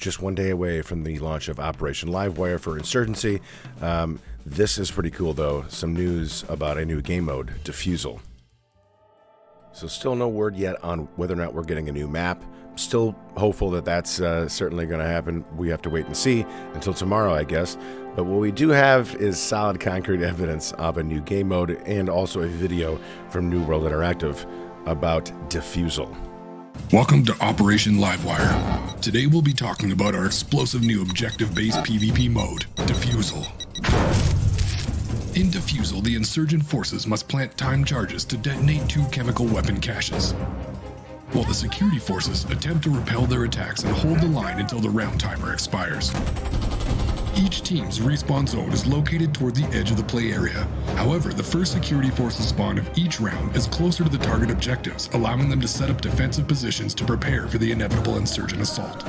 just one day away from the launch of Operation Livewire for Insurgency. Um, this is pretty cool, though. Some news about a new game mode, Defusal. So, still no word yet on whether or not we're getting a new map. Still hopeful that that's uh, certainly going to happen. We have to wait and see until tomorrow, I guess. But what we do have is solid concrete evidence of a new game mode and also a video from New World Interactive about Defusal. Welcome to Operation Livewire. Today we'll be talking about our explosive new objective-based PvP mode, Defusal. In Defusal, the insurgent forces must plant time charges to detonate two chemical weapon caches, while the security forces attempt to repel their attacks and hold the line until the round timer expires. Each team's respawn zone is located toward the edge of the play area. However, the first security force's spawn of each round is closer to the target objectives, allowing them to set up defensive positions to prepare for the inevitable insurgent assault.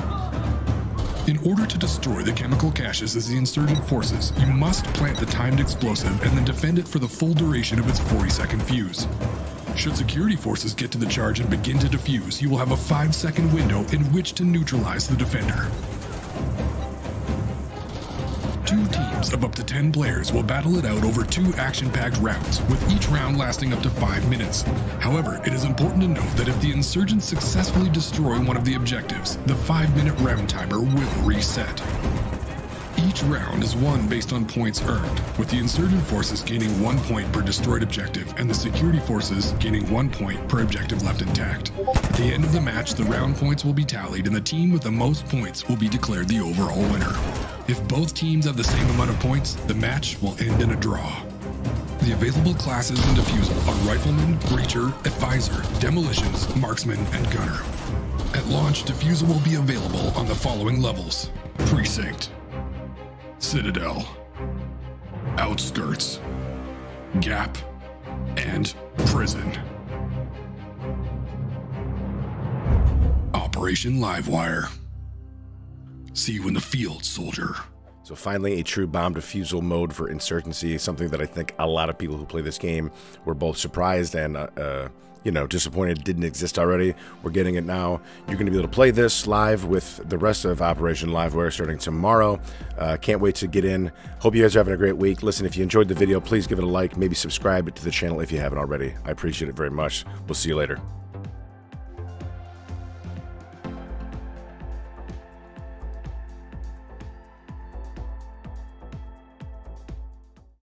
In order to destroy the chemical caches as the insurgent forces, you must plant the timed explosive and then defend it for the full duration of its 40 second fuse. Should security forces get to the charge and begin to defuse, you will have a 5 second window in which to neutralize the defender. Teams of up to 10 players will battle it out over two action-packed rounds, with each round lasting up to 5 minutes. However, it is important to note that if the insurgents successfully destroy one of the objectives, the 5-minute round timer will reset. Each round is won based on points earned, with the insurgent forces gaining one point per destroyed objective and the security forces gaining one point per objective left intact. At the end of the match, the round points will be tallied and the team with the most points will be declared the overall winner. If both teams have the same amount of points, the match will end in a draw. The available classes in Defusal are Rifleman, Breacher, Advisor, Demolitions, Marksman, and Gunner. At launch, Defusal will be available on the following levels. Precinct, Citadel, Outskirts, Gap, and Prison. Operation Livewire. See you in the field, soldier. So finally, a true bomb defusal mode for Insurgency, something that I think a lot of people who play this game were both surprised and uh, uh, you know, disappointed didn't exist already. We're getting it now. You're going to be able to play this live with the rest of Operation Livewire starting tomorrow. Uh, can't wait to get in. Hope you guys are having a great week. Listen, if you enjoyed the video, please give it a like. Maybe subscribe to the channel if you haven't already. I appreciate it very much. We'll see you later.